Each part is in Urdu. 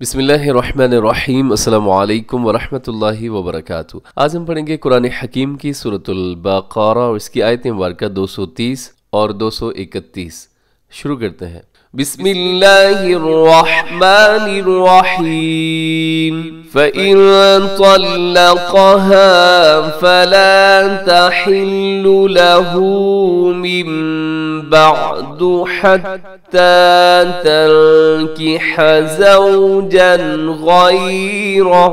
بسم اللہ الرحمن الرحیم السلام علیکم ورحمۃ اللہ وبرکاتہ آج ہم پڑھیں گے قرآن حکیم کی صورت البقارہ اور اس کی آیت مبارکہ دو سو تیس اور دو سو اکتیس. شروع کرتے ہیں. بسم الله الرحمن الرحيم. فإن طلقها فلا تحل له من بعد حتى تنكح زوجا غيره.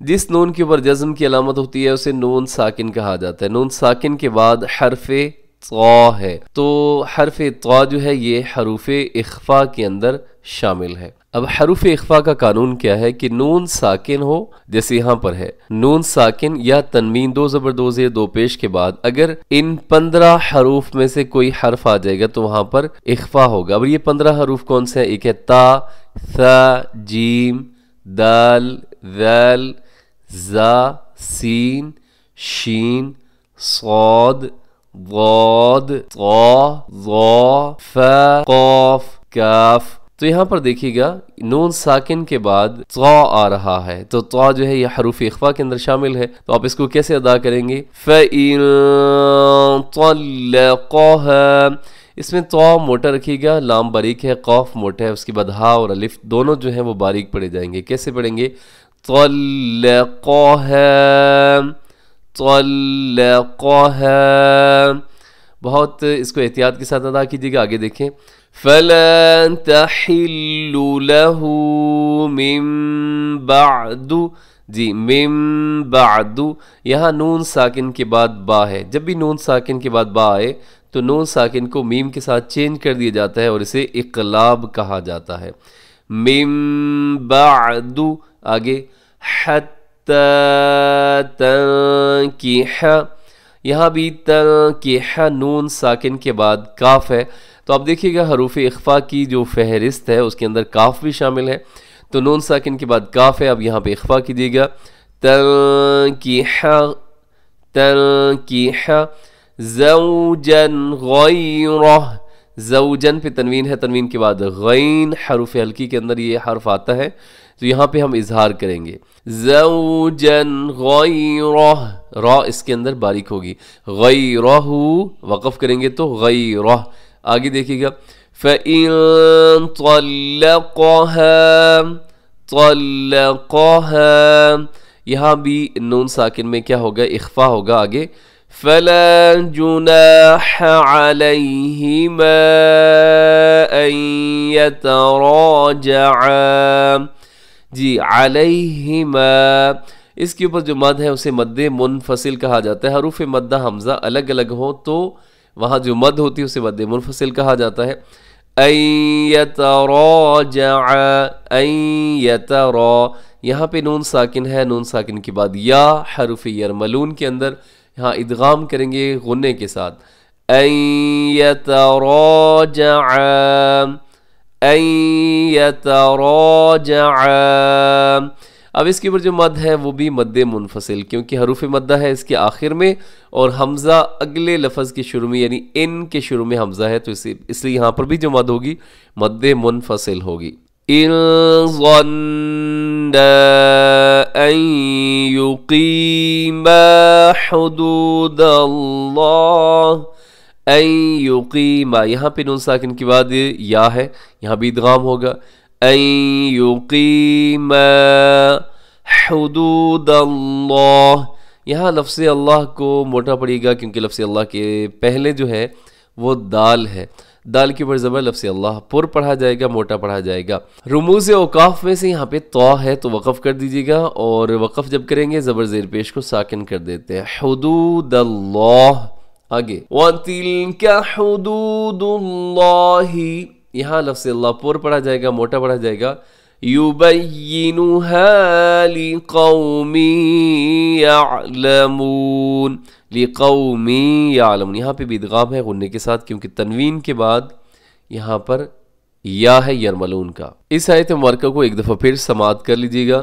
جس نون کے اوپر جزم کی علامت ہوتی ہے، اسے نون ساکن کہا جاتا ہے۔ نون ساکن کے بعد حرف طا ہے۔ تو حرف طا جو ہے، یہ حروف اخفا کے اندر شامل ہے۔ اب حروف اخفا کا قانون کیا ہے کہ نون ساکن ہو، جیسے یہاں پر ہے۔ نون ساکن یا تنمین دو زبر دو زیر دو پیش کے بعد اگر ان پندرہ حروف میں سے کوئی حرف آ جائے گا، تو وہاں پر اخفا ہوگا۔ اب یہ پندرہ حروف کون سے ہیں؟ ایک ہے تا، ثا، جیم، دال ذل زا، سین، شین، صاد ضاد طا ضا فا، قاف، کاف۔ تو یہاں پر دیکھیے گا، نون ساکن کے بعد طا آ رہا ہے۔ تو طا جو ہے، یہ حروف اخفا کے اندر شامل ہے۔ تو آپ اس کو کیسے ادا کریں گے؟ فَإِن طَلَّقَهَا۔ اس میں طا موٹا رکھیے گا، لام باریک ہے قوف موٹا ہے، اس کے بعد ہا اور الف دونوں جو ہیں وہ باریک پڑے جائیں گے۔ کیسے پڑھیں گے؟ طَلَّقَهَا طَلَّقَهَا۔ بہت اس کو احتیاط کے ساتھ ادا کیجیے گا، آگے دیکھیں۔ فَلَا تَحِلُّ لَهُ مِن بَعْدُ۔ جی مِن بَعْدُ۔ یہاں نون ساکن کے بعد با ہے۔ جب بھی نون ساکن کے بعد با آئے، تو نون ساکن کو میم کے ساتھ چینج کر دیا جاتا ہے اور اسے اقلاب کہا جاتا ہے۔ مِن بَعْدُ۔ آگے حَتَّى تَنْكِحَ. یہاں بھی تنکیح نون ساکن کے بعد کاف ہے۔ تو آپ دیکھیے گا حروف اخفا کی جو فہرست ہے، اس کے اندر کاف بھی شامل ہے۔ تو نون ساکن کے بعد کاف ہے، اب یہاں پہ اخفا کیجیے گا۔ تنکیح تنکیح زوجن غیرہ۔ زوجن پہ تنوین ہے، تنوین کے بعد غین، حروف حلقی کے اندر یہ حرف آتا ہے۔ تو یہاں پہ ہم اظہار کریں گے زوجن غیرہ را اس کے اندر باریک ہوگی غیرہ وقف کریں گے تو غیرہ آگے دیکھیں گا فَإِن طَلَّقَهَا طَلَّقَهَا یہاں بھی نون ساکن میں کیا ہوگا اخفا ہوگا آگے فَلَا جُنَاحَ عَلَيْهِمَا أَن يَتَرَاجَعَا جی علیہما، اس کے اوپر جو مد ہے اسے مد منفصل کہا جاتا ہے، حروف مدہ حمزہ الگ الگ ہوں تو وہاں جو مد ہوتی ہے اسے مد منفصل کہا جاتا ہے۔ این یہاں پہ نون ساکن ہے، نون ساکن کے بعد یا حروف یرملون کے اندر یہاں ادغام کریں گے غنے کے ساتھ۔ این یتراجع این اب اس کے اوپر جو مد ہے وہ بھی مد منفصل، کیونکہ حروف مدہ ہے اس کے آخر میں، اور حمزہ اگلے لفظ کے شروع میں یعنی ان کے شروع میں حمزہ ہے، تو اس لیے یہاں پر بھی جو مد ہوگی، مد منفصل ہوگی۔ ان حدود اللہ این یقیم یہاں پہ نون ساکن کے بعد یا ہے، یہاں بھی ادغام ہوگا۔ این یقیم حدود اللہ یہاں لفظ اللہ کو موٹا پڑے گا کیونکہ لفظ اللہ کے پہلے جو ہے وہ دال ہے۔ دال کے اوپر زبر لفظ اللہ پر پڑھا جائے گا، موٹا پڑھا جائے گا۔ رموز اوقاف میں سے یہاں پہ تو ہے تو وقف کر دیجیے گا اور وقف جب کریں گے، زبر زیر پیش کو ساکن کر دیتے ہیں۔ حدود اللہ آگے۔ وَتِلْكَ حُدُودُ اللَّهِ۔ یہاں لفظ اللہ پور پڑھا جائے گا، موٹا پڑھا جائے گا۔ يُبَيِّنُهَا لِقَوْمِ يَعْلَمُونَ۔ لِقَوْمِ يَعْلَمُونَ۔ یہاں پہ بھی ادغام ہے غننے کے ساتھ، کیونکہ تنوین کے بعد یہاں پر یا ہے یرملون کا۔ اس آیت مبارکہ کو ایک دفعہ پھر سماعت کر لیجیے گا۔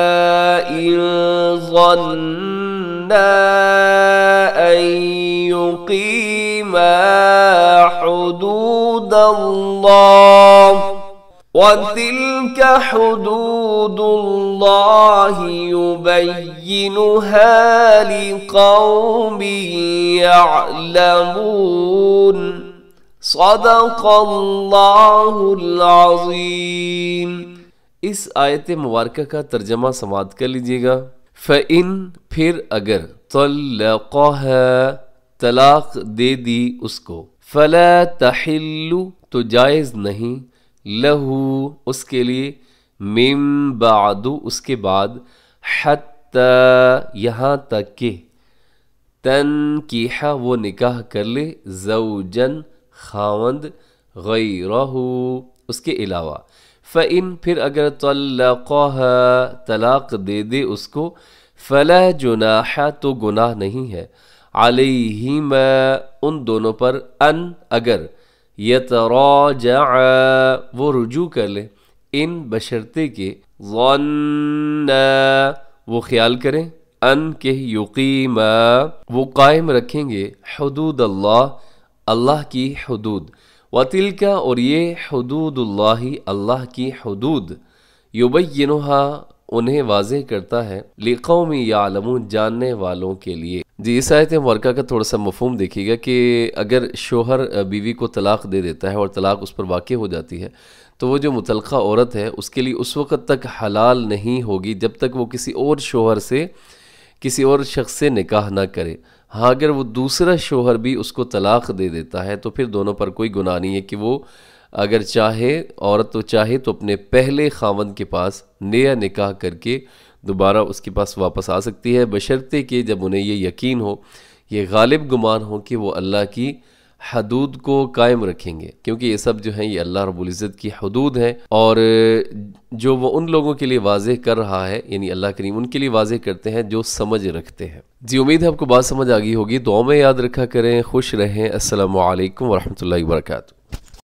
ظنا أن يقيما حدود الله وتلك حدود الله يبينها لقوم يعلمون صدق الله العظيم اس آیت مبارکہ کا ترجمہ سماعت کر لیجئے گا فَإِن پھر اگر طلقها طلاق دے دی اس کو، فلا تحل، تو جائز نہیں لہو اس کے لیے مم بعد، اس کے بعد حتی یہاں تک کہ تن کیحا وہ نکاح کر لے زوجن خاوند غیرہ اس کے علاوہ۔ فَإِن پھر اگر طلقها طلاق دے دے اس کو، فلا جناح تو گناہ نہیں ہے۔ علیہما ان دونوں پر ان اگر یتراجع وہ رجوع کر لے۔ ان بشرتے کے ظن وہ خیال کریں۔ ان کے یقیم وہ قائم رکھیں گے۔ حدود اللہ اللہ کی حدود۔ وطلکا اور یہ حدود اللہ اللہ کی حدود، یبینہا انہیں واضح کرتا ہے، لقوم یعلمون، جاننے والوں کے لیے۔ جی اس آیت مبارکہ کا تھوڑا سا مفہوم دیکھیے گا کہ اگر شوہر بیوی کو طلاق دے دیتا ہے اور طلاق اس پر واقع ہو جاتی ہے، تو وہ جو متلقہ عورت ہے، اس کے لیے اس وقت تک حلال نہیں ہوگی جب تک وہ کسی اور شوہر سے، کسی اور شخص سے نکاح نہ کرے۔ ہاں اگر وہ دوسرا شوہر بھی اس کو طلاق دے دیتا ہے، تو پھر دونوں پر کوئی گناہ نہیں ہے کہ وہ اگر چاہے، عورت تو چاہے تو اپنے پہلے خاوند کے پاس نیا نکاح کر کے دوبارہ اس کے پاس واپس آ سکتی ہے، بشرطے کہ جب انہیں یہ یقین ہو، یہ غالب گمان ہو کہ وہ اللہ کی حدود کو قائم رکھیں گے، کیونکہ یہ سب جو ہیں، یہ اللہ رب العزت کی حدود ہیں اور جو وہ ان لوگوں کے لیے واضح کر رہا ہے یعنی اللہ کریم ان کے لیے واضح کرتے ہیں جو سمجھ رکھتے ہیں۔ جی امید ہے آپ کو بات سمجھ آگئی ہوگی۔ دعاؤں میں یاد رکھا کریں، خوش رہیں۔ السلام علیکم ورحمۃ اللہ وبرکاتہ۔